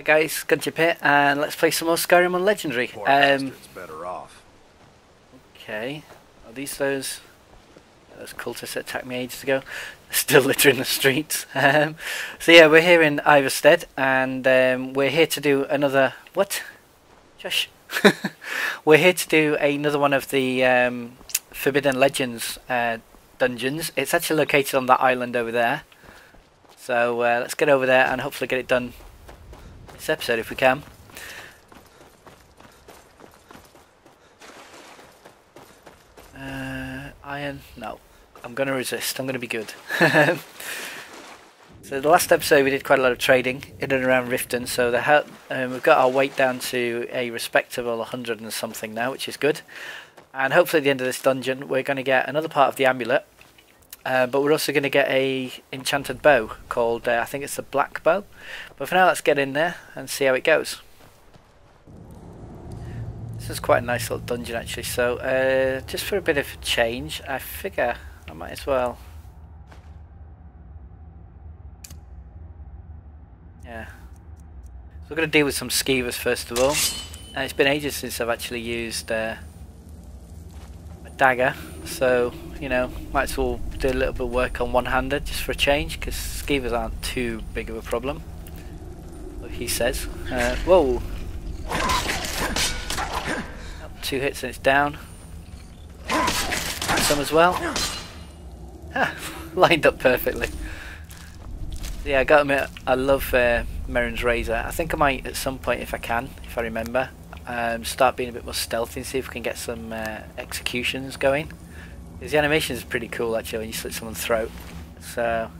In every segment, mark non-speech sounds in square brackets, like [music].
Hi guys, Gunchip here, and let's play some more Skyrim on Legendary. Um, better off. okay, are these those those cultists that attacked me ages ago? [laughs] Still littering the streets. [laughs] Um, so yeah, we're here in Ivarstead, and um, we're here to do another what? Josh, [laughs] we're here to do another one of the um, Forbidden Legends uh, dungeons. It's actually located on that island over there. So uh, let's get over there and hopefully get it done this episode if we can. Uh, iron? No. I'm going to resist. I'm going to be good. [laughs] so the last episode we did quite a lot of trading in and around Riften. So the um, we've got our weight down to a respectable 100 and something now, which is good. And hopefully at the end of this dungeon we're going to get another part of the amulet. Uh, but we're also going to get a enchanted bow called, uh, I think it's the black bow. But for now let's get in there and see how it goes. This is quite a nice little dungeon actually, so uh, just for a bit of change, I figure I might as well... Yeah. So we're going to deal with some skeevers first of all. And it's been ages since I've actually used uh, a dagger, so, you know, might as well do a little bit of work on one-handed just for a change, because skeevers aren't too big of a problem. He says. Uh, whoa! Two hits and it's down. Some as well. Ah, [laughs] lined up perfectly. Yeah, I gotta admit, I love uh, Mehrunes' Razor. I think I might at some point, if I can, if I remember, um, start being a bit more stealthy and see if we can get some uh, executions going. Because the animation is pretty cool actually when you slit someone's throat. So,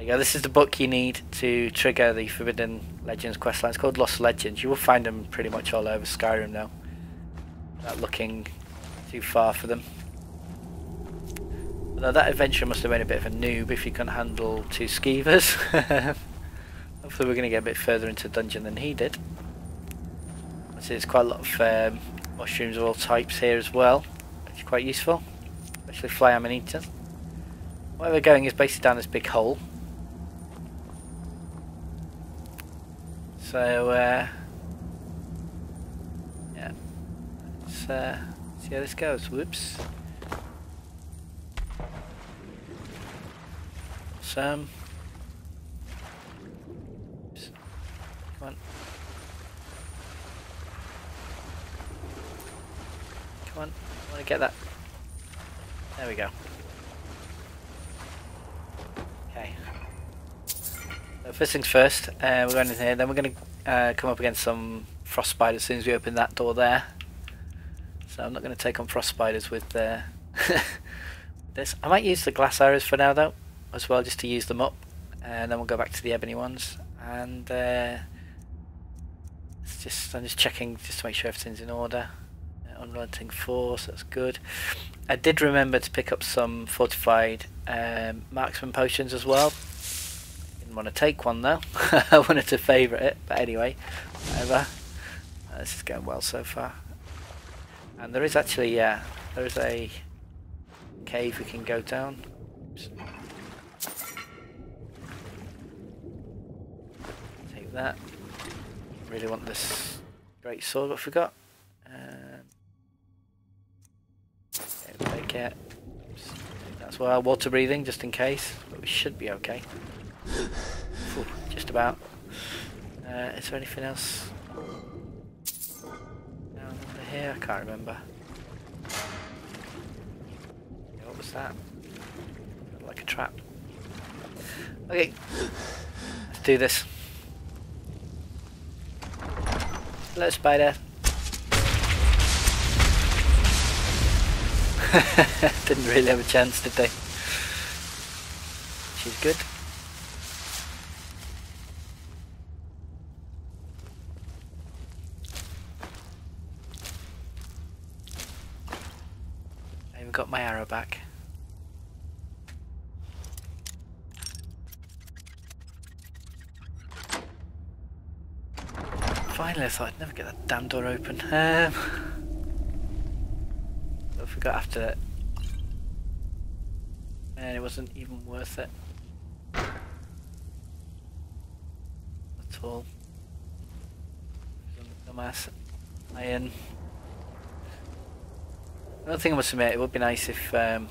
there you go. This is the book you need to trigger the Forbidden Legends questline. It's called Lost Legends. You will find them pretty much all over Skyrim now. Not looking too far for them. Although that adventure must have been a bit of a noob if you can handle two skeevers. [laughs] Hopefully we're going to get a bit further into the dungeon than he did. I see there's quite a lot of um, mushrooms of all types here as well, which is quite useful. Especially fly amanita. Where we're going is basically down this big hole. So, uh, yeah, let's uh, see how this goes. Whoops. Some. Come on. Come on. I want to get that. There we go. Okay. So first things first, uh, we're going in here, then we're going to uh, come up against some frost spiders as soon as we open that door there. So I'm not going to take on frost spiders with uh, [laughs] this. I might use the glass arrows for now though, as well, just to use them up. And then we'll go back to the ebony ones. And uh, just I'm just checking just to make sure everything's in order. Uh, unrelenting force, that's good. I did remember to pick up some fortified um, marksman potions as well. Didn't want to take one though. [laughs] I wanted to favourite it, but anyway, whatever. Uh, this is going well so far. And there is actually, yeah, there is a cave we can go down. Take that. Really want this great sword. What have we got? Um, take it. That's why water breathing, just in case. But we should be okay. Phew, just about. Uh, is there anything else down under here? I can't remember. What was that? Like a trap. Okay, let's do this. Hello, [laughs] spider. Didn't really have a chance, did they? She's good. I even got my arrow back. Finally, I thought I'd never get that damn door open. Um, I forgot after that. And it wasn't even worth it. At all. Dumbass. Iron. Another thing I must admit, it would be nice if um,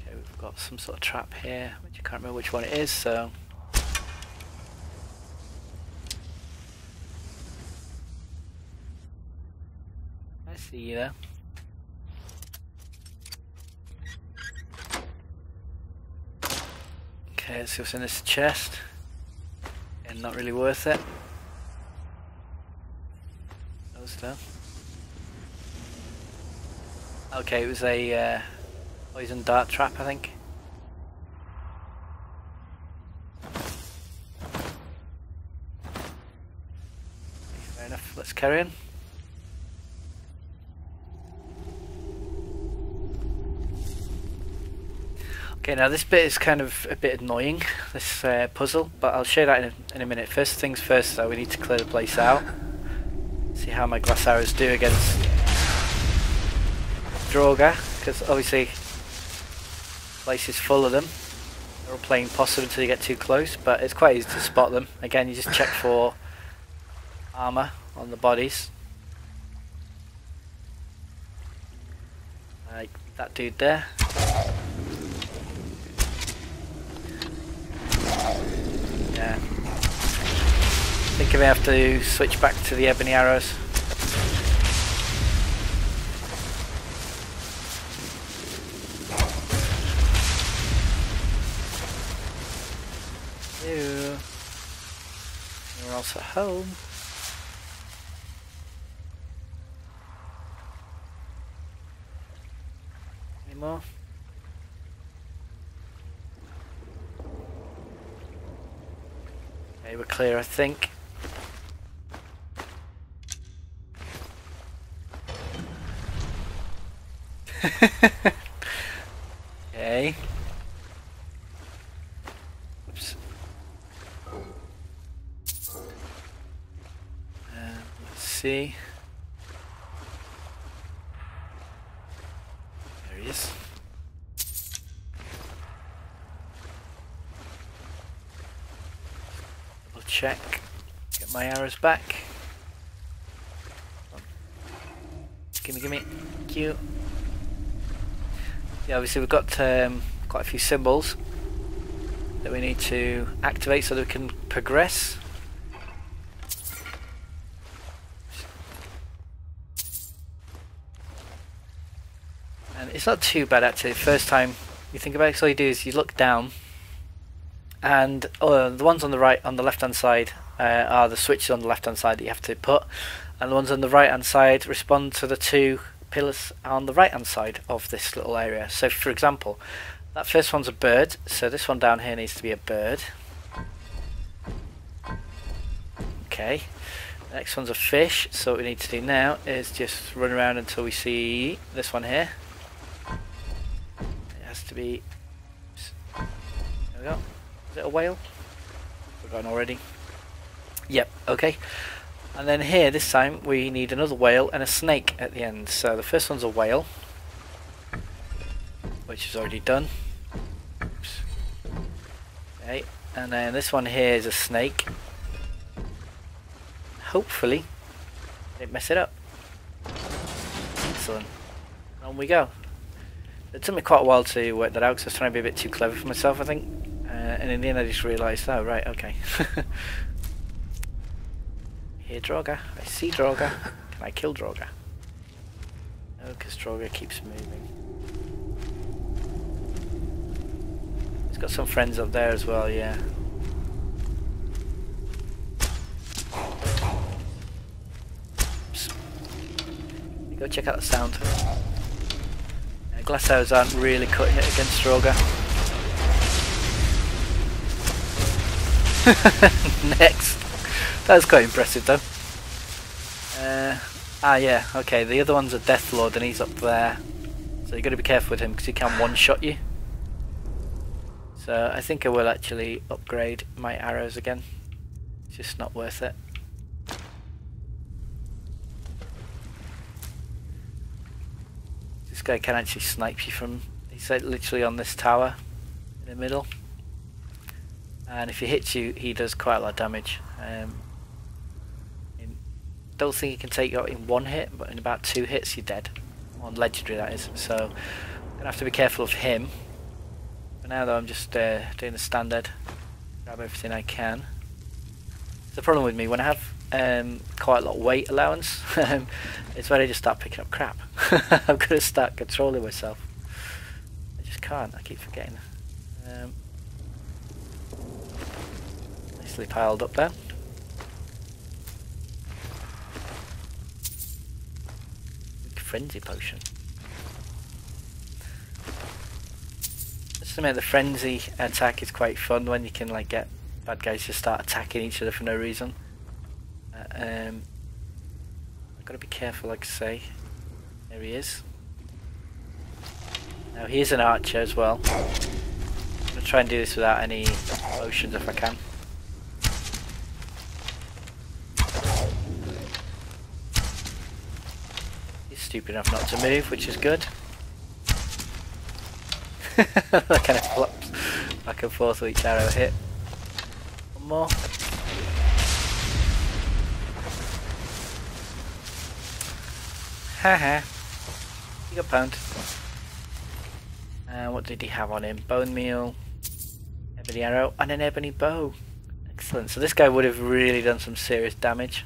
okay, we've got some sort of trap here, which I can't remember which one it is, so I see you there. Okay, let's see what's in this chest. And not really worth it. No stuff. Okay, it was a uh, poison dart trap, I think. Fair enough, let's carry on. Okay, now this bit is kind of a bit annoying, [laughs] this uh, puzzle, but I'll show that in a, in a minute. First things first though, we need to clear the place out. See how my glass arrows do against Draugr, because obviously place is full of them. They're all playing possum until you get too close, but it's quite easy to spot them. Again, you just check [laughs] for armour on the bodies. Like that dude there. Yeah. I think I may have to switch back to the ebony arrows. We're also home. Any more? Okay, we're clear, I think. [laughs] okay. Oops. Um, let's see. There he is. Double check. Get my arrows back. Gimme, gimme. You. Yeah, obviously we've got um, quite a few symbols that we need to activate so that we can progress. And it's not too bad actually. First time you think about it, all you do is you look down, and oh, the ones on the right, on the left hand side, uh, are the switches on the left hand side that you have to put, and the ones on the right hand side respond to the two pillars on the right hand side of this little area. So, for example, that first one's a bird, so this one down here needs to be a bird. Okay. Next one's a fish, so what we need to do now is just run around until we see this one here. It has to be... There we go. Is it a whale? Forgotten already. Yep, okay. And then here, this time, we need another whale and a snake at the end. So the first one's a whale, which is already done. Oops. Okay, and then this one here is a snake. Hopefully, didn't mess it up. Excellent. On we go. It took me quite a while to work that out because I was trying to be a bit too clever for myself, I think. Uh, and in the end I just realised, oh right, okay. [laughs] Here Draugr, I see Draugr. Can I kill Draugr? No, because Draugr keeps moving. He's got some friends up there as well, yeah. Go check out the sound. Uh, glass arrows aren't really cutting it against Draugr. [laughs] Next. That was quite impressive though. Uh, ah yeah, okay, the other one's a Death Lord and he's up there. So you've got to be careful with him because he can one-shot you. So I think I will actually upgrade my arrows again. It's just not worth it. This guy can actually snipe you from... He's like literally on this tower in the middle. And if he hits you, he does quite a lot of damage. Um, don't think he can take you out in one hit, but in about two hits you're dead. On legendary that is. So gonna have to be careful of him. For now though I'm just uh, doing the standard. Grab everything I can. The problem with me when I have um, quite a lot of weight allowance, [laughs] it's when I just start picking up crap. [laughs] I'm gonna start controlling myself. I just can't. I keep forgetting. Um, nicely piled up there. Frenzy potion. Just to make the frenzy attack is quite fun when you can like get bad guys just start attacking each other for no reason. Uh, um, I've got to be careful, like I say. There he is. Now he is an archer as well. I'm going to try and do this without any potions if I can. He's stupid enough not to move, which is good. [laughs] that kind of flops back and forth with each arrow hit One more. Haha. he got pound. Uh, what did he have on him? Bone meal, ebony arrow, and an ebony bow. Excellent. So this guy would have really done some serious damage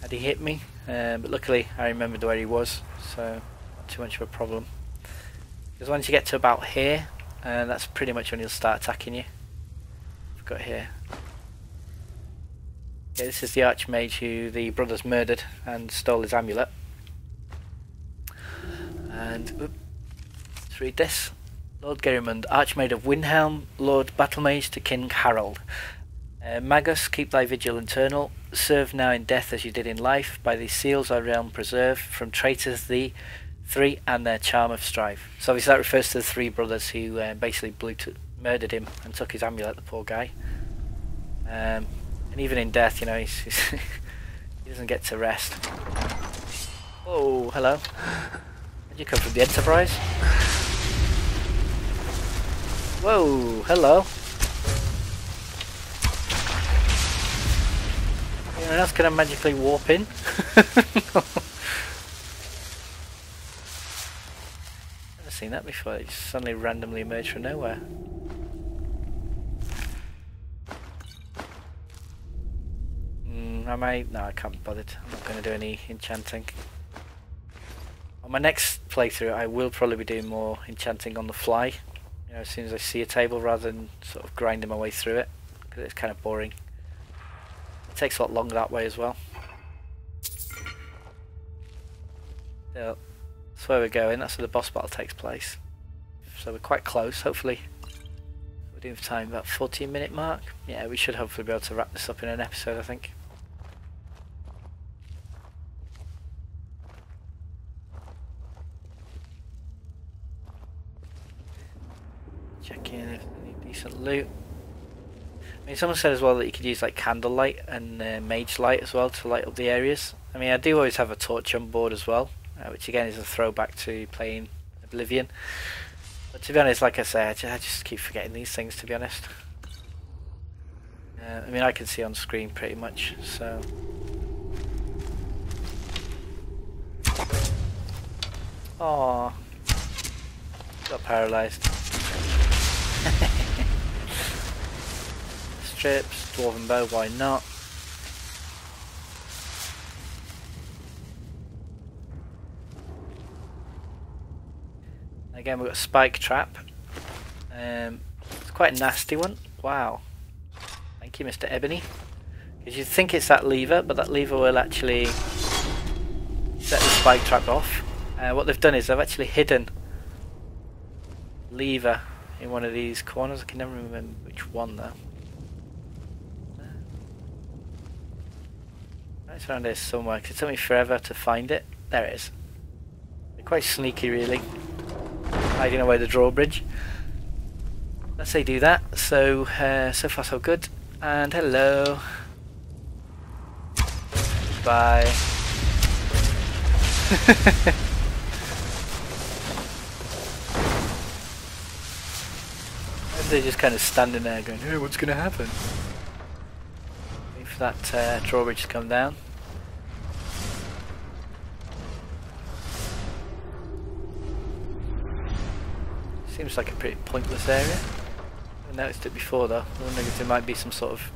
had he hit me. Uh, but luckily I remembered where he was, so not too much of a problem. Because once you get to about here, uh, that's pretty much when he'll start attacking you I've got here? Yeah, this is the Archmage who the brothers murdered and stole his amulet. And let's read this. Lord Geirmund, Archmage of Windhelm, Lord Battlemage to King Harald. Uh, Magus, keep thy vigil eternal. Serve now in death as you did in life. By these seals our realm preserve. From traitors the three and their charm of strife. So obviously that refers to the three brothers who uh, basically blew to, murdered him and took his amulet, the poor guy. Um, and even in death, you know, he's, he's [laughs] he doesn't get to rest. Oh, hello. Did you come from the Enterprise? Whoa, hello. Anyone else can I magically warp in? [laughs] Never seen that before, it just suddenly randomly emerged from nowhere. Mm, I might... No, I can't be bothered. I'm not going to do any enchanting. On my next playthrough, I will probably be doing more enchanting on the fly. You know, as soon as I see a table, rather than sort of grinding my way through it, because it's kind of boring. It takes a lot longer that way as well. So, that's where we're going. That's where the boss battle takes place. So we're quite close. Hopefully, we're doing for time about 14 minute mark. Yeah, we should hopefully be able to wrap this up in an episode. I think. Checking if any decent loot. Mean, someone said as well that you could use like candlelight and uh, mage light as well to light up the areas. I mean, I do always have a torch on board as well, uh, which again is a throwback to playing Oblivion. But to be honest, like I say, I just, I just keep forgetting these things. To be honest, uh, I mean, I can see on screen pretty much, so. Oh, got paralysed. [laughs] Strips, Dwarven Bow, why not? Again, we've got a spike trap. Um, it's quite a nasty one. Wow. Thank you, Mr. Ebony. Because you'd think it's that lever, but that lever will actually set the spike trap off. Uh, what they've done is they've actually hidden lever in one of these corners. I can never remember which one though. It's around here somewhere. It took me forever to find it. There it is. They're quite sneaky really. Hiding away the drawbridge. Let's say do that. So, uh, so far so good. And hello. Bye. [laughs] they're just kind of standing there going, hey, what's going to happen? Wait for that uh, drawbridge to come down. Seems like a pretty pointless area. I noticed it before though. I wonder if there might be some sort of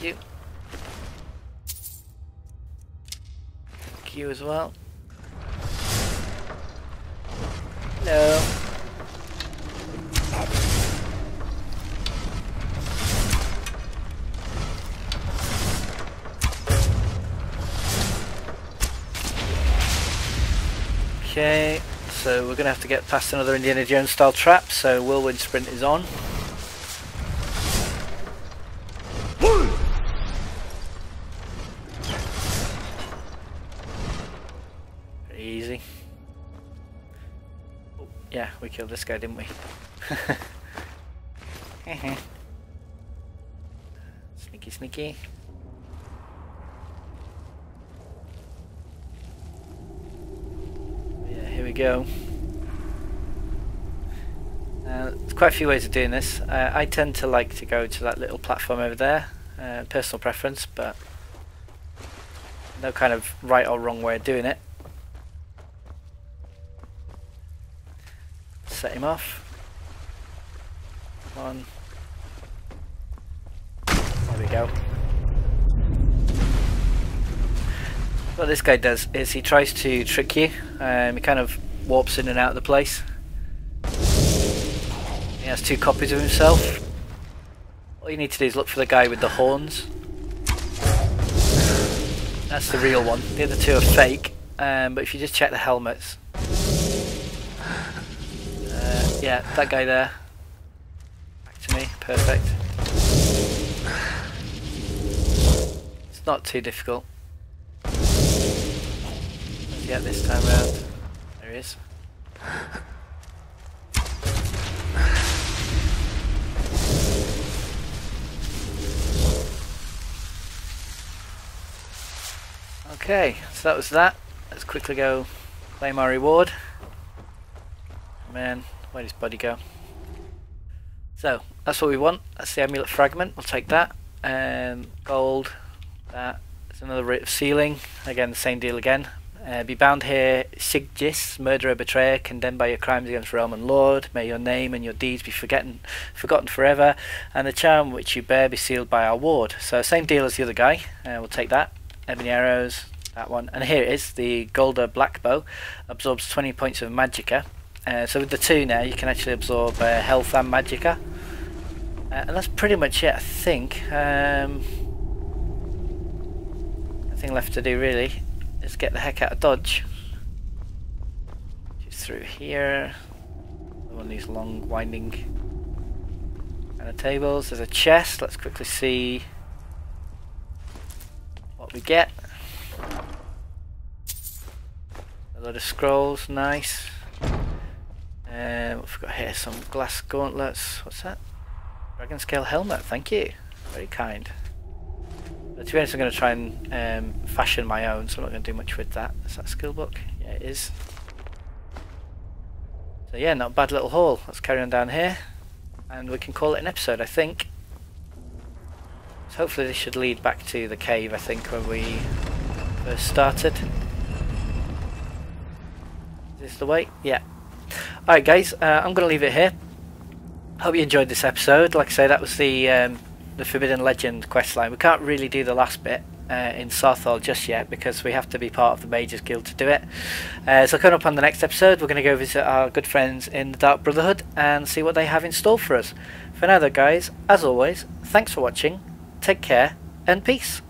you. Thank you as well. No. So we're going to have to get past another Indiana Jones style trap, so whirlwind sprint is on. Pretty easy. Oh, yeah, we killed this guy, didn't we? [laughs] [laughs] sneaky, sneaky. we go. Uh, there's quite a few ways of doing this. Uh, I tend to like to go to that little platform over there, uh, personal preference, but no kind of right or wrong way of doing it. Set him off. One. There we go. What this guy does is he tries to trick you. Um, he kind of warps in and out of the place. He has two copies of himself. All you need to do is look for the guy with the horns. That's the real one. The other two are fake. Um, but if you just check the helmets. Uh, yeah, that guy there. Back to me. Perfect. It's not too difficult. Yeah, this time round. Okay, so that was that. Let's quickly go claim our reward. Man, where does Buddy go? So, that's what we want. That's the amulet fragment. We'll take that. Um, gold. That. There's another rate of sealing. Again, the same deal again. Uh, be bound here, Sigdis, murderer, betrayer, condemned by your crimes against realm and lord. May your name and your deeds be forgotten, forgotten forever, and the charm which you bear be sealed by our ward. So same deal as the other guy. Uh, we'll take that. Ebony arrows, that one. And here it is, the Gauldur Blackbow, absorbs 20 points of magicka. Uh, so with the two now, you can actually absorb uh, health and magicka. Uh, and that's pretty much it, I think. Um, nothing left to do really. Let's get the heck out of Dodge. Just through here. One of these long winding kind of tables. There's a chest. Let's quickly see what we get. A lot of scrolls, nice. Um, we've got here some glass gauntlets. What's that? Dragon scale helmet, thank you. Very kind. But to be honest, I'm going to try and um, fashion my own, so I'm not going to do much with that. Is that skill book? Yeah, it is. So yeah, not a bad little haul. Let's carry on down here, and we can call it an episode, I think. So hopefully this should lead back to the cave, I think, where we first started. Is this the way? Yeah. Alright guys, uh, I'm going to leave it here. Hope you enjoyed this episode. Like I say, that was the um, the Forbidden Legend questline. We can't really do the last bit uh, in Saarthal just yet because we have to be part of the Mages Guild to do it. Uh, so coming up on the next episode, we're going to go visit our good friends in the Dark Brotherhood and see what they have in store for us. For now though guys, as always, thanks for watching, take care, and peace.